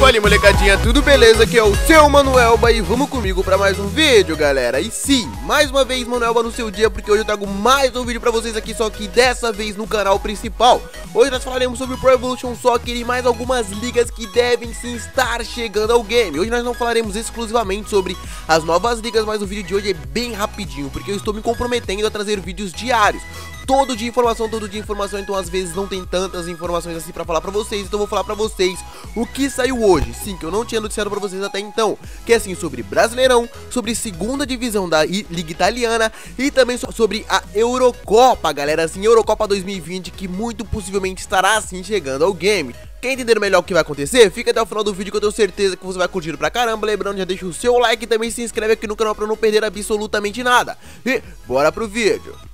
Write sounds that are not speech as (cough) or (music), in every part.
Fala molecadinha, tudo beleza? Aqui é o seu Manuelba e vamos comigo pra mais um vídeo, galera. E sim, mais uma vez Manuelba no seu dia, porque hoje eu trago mais um vídeo pra vocês aqui Só que dessa vez no canal principal. Hoje nós falaremos sobre Pro Evolution Soccer e mais algumas ligas que devem sim estar chegando ao game. Hoje nós não falaremos exclusivamente sobre as novas ligas, mas o vídeo de hoje é bem rapidinho Porque eu estou me comprometendo a trazer vídeos diários. Todo de informação, todo de informação, então às vezes não tem tantas informações assim pra falar pra vocês, então vou falar pra vocês o que saiu hoje, sim, que eu não tinha noticiado pra vocês até então, que é assim, sobre Brasileirão, sobre segunda divisão da Liga Italiana e também sobre a Eurocopa, galera, assim, Eurocopa 2020, que muito possivelmente estará assim chegando ao game. Quer entender melhor o que vai acontecer? Fica até o final do vídeo que eu tenho certeza que você vai curtir pra caramba. Lembrando, já deixa o seu like e também se inscreve aqui no canal pra não perder absolutamente nada. E bora pro vídeo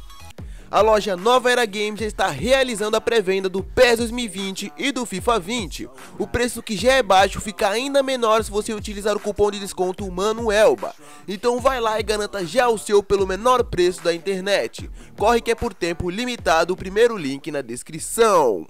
a loja Nova Era Games já está realizando a pré-venda do PES 2020 e do FIFA 20. O preço que já é baixo fica ainda menor se você utilizar o cupom de desconto MANUELBA. Então vai lá e garanta já o seu pelo menor preço da internet. Corre que é por tempo limitado, o primeiro link na descrição.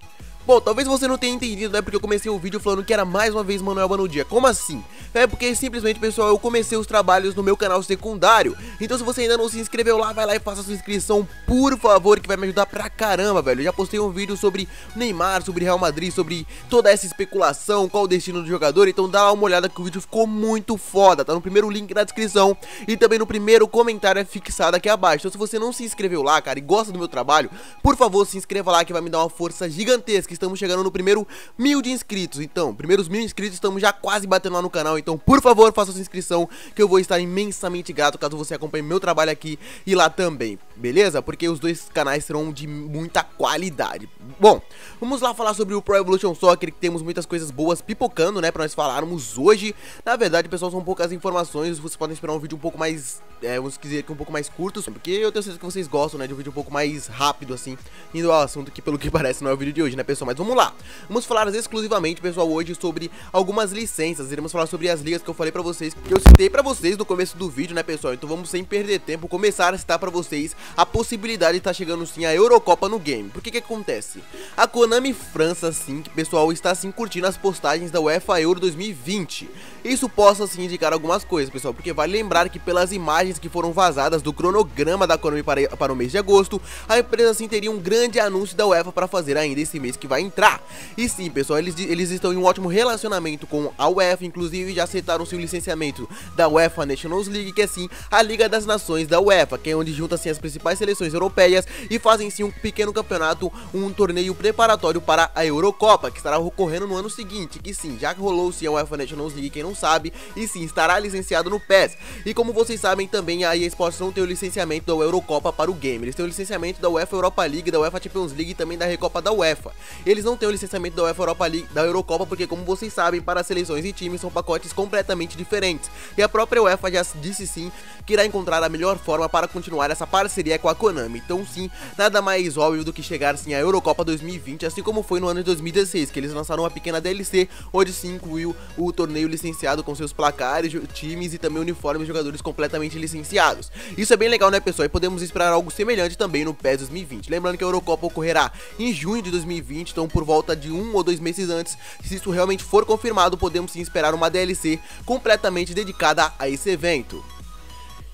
Bom, talvez você não tenha entendido, né? Porque eu comecei o vídeo falando que era mais uma vez Manuel no dia. Como assim? É porque simplesmente, pessoal, eu comecei os trabalhos no meu canal secundário. Então se você ainda não se inscreveu lá, vai lá e faça sua inscrição, por favor, que vai me ajudar pra caramba, velho. Eu já postei um vídeo sobre Neymar, sobre Real Madrid, sobre toda essa especulação, qual o destino do jogador. Então dá uma olhada que o vídeo ficou muito foda. Tá no primeiro link na descrição e também no primeiro comentário é fixado aqui abaixo. Então se você não se inscreveu lá, cara, e gosta do meu trabalho, por favor, se inscreva lá que vai me dar uma força gigantesca estamos chegando no primeiro mil de inscritos. Então, primeiros mil inscritos, estamos já quase batendo lá no canal. Então, por favor, faça sua inscrição, que eu vou estar imensamente grato caso você acompanhe meu trabalho aqui e lá também, beleza? Porque os dois canais serão de muita qualidade. Bom, vamos lá falar sobre o Pro Evolution Soccer, que temos muitas coisas boas pipocando, né, pra nós falarmos hoje. Na verdade, pessoal, são poucas informações, vocês podem esperar um vídeo um pouco mais, é, vamos dizer que um pouco mais curto, porque eu tenho certeza que vocês gostam, né, de um vídeo um pouco mais rápido, assim, indo ao assunto que, pelo que (laughs) parece, não é o vídeo de hoje, né, pessoal? Mas vamos lá. Vamos falar exclusivamente, pessoal, hoje sobre algumas licenças. Iremos falar sobre as ligas que eu falei pra vocês, que eu citei pra vocês no começo do vídeo, né, pessoal? Então vamos, sem perder tempo, começar a citar pra vocês a possibilidade de estar tá chegando, sim, a Eurocopa no game. Por que que acontece? A Konami França, sim, que, pessoal, está, sim, curtindo as postagens da UEFA Euro 2020. Isso possa, sim, indicar algumas coisas, pessoal, porque vale lembrar que pelas imagens que foram vazadas do cronograma da Konami para, para o mês de agosto, a empresa, sim, teria um grande anúncio da UEFA para fazer ainda esse mês que vai entrar. E sim, pessoal, eles, eles estão em um ótimo relacionamento com a UEFA, inclusive já aceitaram seu licenciamento da UEFA Nations League, que é sim a Liga das Nações da UEFA, que é onde junta assim as principais seleções europeias e fazem sim um pequeno campeonato, um torneio preparatório para a Eurocopa, que estará ocorrendo no ano seguinte, que sim, já rolou sim a UEFA Nations League, quem não sabe, e sim, estará licenciado no PES. E como vocês sabem também, a EA Sports não tem o licenciamento da Eurocopa para o game, eles têm o licenciamento da UEFA Europa League, da UEFA Champions League e também da Recopa da UEFA. Eles não têm o licenciamento da UEFA Europa League, da Eurocopa, porque como vocês sabem, para seleções e times são pacotes completamente diferentes. E a própria UEFA já disse sim que irá encontrar a melhor forma para continuar essa parceria com a Konami. Então sim, nada mais óbvio do que chegar sim à Eurocopa 2020, assim como foi no ano de 2016, que eles lançaram uma pequena DLC, onde sim incluiu o torneio licenciado com seus placares, times e também uniformes de jogadores completamente licenciados. Isso é bem legal, né pessoal? E podemos esperar algo semelhante também no PES 2020. Lembrando que a Eurocopa ocorrerá em junho de 2020, então por volta de um ou dois meses antes. Se isso realmente for confirmado, podemos sim esperar uma DLC completamente dedicada a esse evento.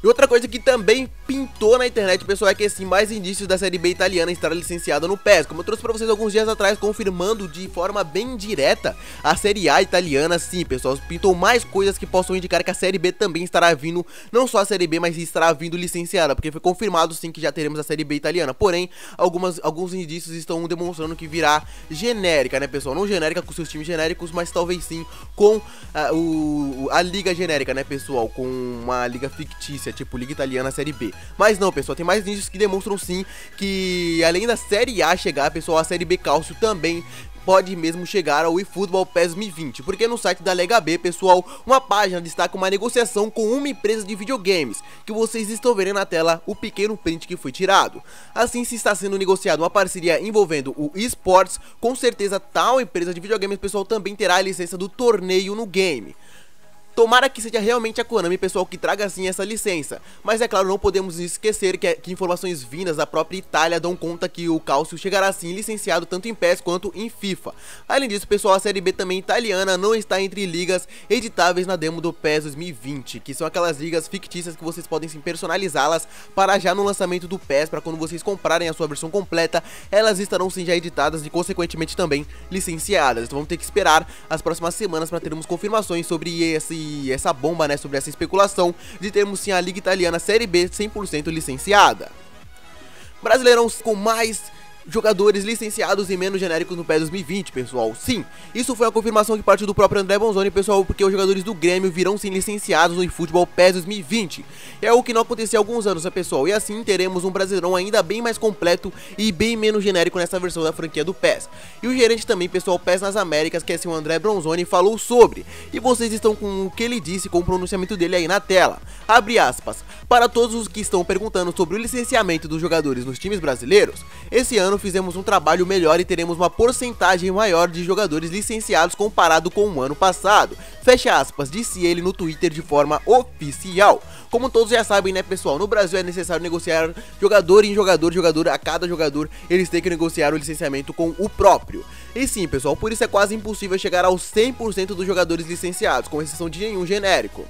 E outra coisa que também pintou na internet, pessoal, é que assim, mais indícios da Série B italiana estará licenciada no PES. Como eu trouxe pra vocês alguns dias atrás, confirmando de forma bem direta a Série A italiana, sim, pessoal. Pintou mais coisas que possam indicar que a Série B também estará vindo, não só a Série B, mas estará vindo licenciada, porque foi confirmado sim que já teremos a Série B italiana. Porém, algumas, alguns indícios estão demonstrando que virá genérica, né, pessoal? Não genérica com seus times genéricos, mas talvez sim com uh, o, a liga genérica, né, pessoal? Com uma liga fictícia tipo Liga Italiana Série B. Mas não, pessoal, tem mais indícios que demonstram sim que além da Série A chegar, pessoal, a Série B Cálcio também pode mesmo chegar ao eFootball PES 2020, porque no site da Lega B, pessoal, uma página destaca uma negociação com uma empresa de videogames, que vocês estão vendo na tela o pequeno print que foi tirado. Assim, se está sendo negociada uma parceria envolvendo o eSports, com certeza tal empresa de videogames, pessoal, também terá a licença do torneio no game. Tomara que seja realmente a Konami, pessoal, que traga assim essa licença. Mas é claro, não podemos esquecer que, é, que informações vindas da própria Itália dão conta que o Calcio chegará assim licenciado tanto em PES quanto em FIFA. Além disso, pessoal, a Série B também italiana não está entre ligas editáveis na demo do PES 2020, que são aquelas ligas fictícias que vocês podem sim personalizá-las para já no lançamento do PES, para quando vocês comprarem a sua versão completa, elas estarão sim já editadas e consequentemente também licenciadas. Então vamos ter que esperar as próximas semanas para termos confirmações sobre esse, essa bomba, né, sobre essa especulação de termos sim a Liga Italiana Série B 100% licenciada. Brasileirão com mais jogadores licenciados e menos genéricos no PES 2020, pessoal. Sim, isso foi a confirmação que parte do próprio André Bonzoni, pessoal, porque os jogadores do Grêmio virão sim licenciados no eFootball PES 2020. É o que não acontecia há alguns anos, né, pessoal? E assim teremos um Brasileirão ainda bem mais completo e bem menos genérico nessa versão da franquia do PES. E o gerente também, pessoal, PES nas Américas, que é assim, o André Bronzoni, falou sobre. E vocês estão com o que ele disse, com o pronunciamento dele aí na tela. Abre aspas. Para todos os que estão perguntando sobre o licenciamento dos jogadores nos times brasileiros, esse ano fizemos um trabalho melhor e teremos uma porcentagem maior de jogadores licenciados comparado com o ano passado. Fecha aspas, disse ele no Twitter de forma oficial. Como todos já sabem, né, pessoal, no Brasil é necessário negociar jogador em jogador, jogador a cada jogador, eles têm que negociar o licenciamento com o próprio. E sim, pessoal, por isso é quase impossível chegar aos 100% dos jogadores licenciados, com exceção de nenhum genérico.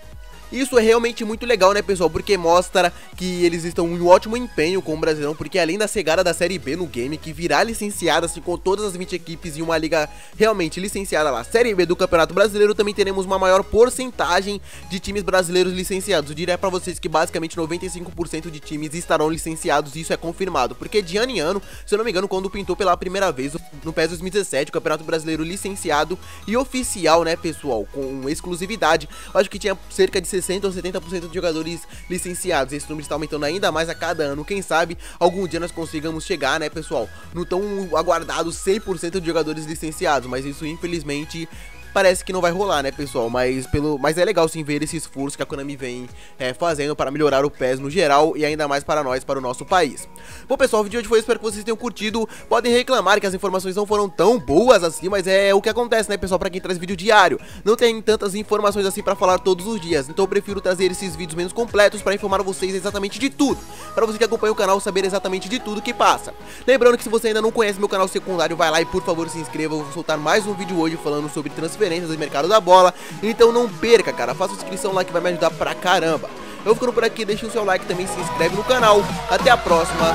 Isso é realmente muito legal, né, pessoal? Porque mostra que eles estão em um ótimo empenho com o Brasileirão, porque além da cegada da Série B no game, que virá licenciada assim com todas as 20 equipes em uma liga realmente licenciada lá, Série B do Campeonato Brasileiro, também teremos uma maior porcentagem de times brasileiros licenciados. Eu diria para vocês que basicamente 95% de times estarão licenciados, e isso é confirmado, porque de ano em ano, se eu não me engano, quando pintou pela primeira vez no PES 2017, o Campeonato Brasileiro licenciado e oficial, né, pessoal, com exclusividade, acho que tinha cerca de 60 ou 70% de jogadores licenciados. Esse número está aumentando ainda mais a cada ano. Quem sabe algum dia nós consigamos chegar, né, pessoal, no tão aguardado 100% de jogadores licenciados, mas isso infelizmente parece que não vai rolar, né, pessoal? Mas, pelo, mas é legal sim ver esse esforço que a Konami vem é, fazendo para melhorar o PES no geral e ainda mais para nós, para o nosso país. Bom, pessoal, o vídeo de hoje foi, espero que vocês tenham curtido. Podem reclamar que as informações não foram tão boas assim, mas é o que acontece, né, pessoal, para quem traz vídeo diário. Não tem tantas informações assim para falar todos os dias, então eu prefiro trazer esses vídeos menos completos para informar vocês exatamente de tudo. Para você que acompanha o canal saber exatamente de tudo que passa. Lembrando que se você ainda não conhece meu canal secundário, vai lá e por favor se inscreva. Eu vou soltar mais um vídeo hoje falando sobre transferência diferentes do mercado da bola. Então não perca, cara. Faça inscrição lá que vai me ajudar pra caramba. Eu fico por aqui, deixa o seu like também, se inscreve no canal. Até a próxima.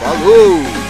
Falou!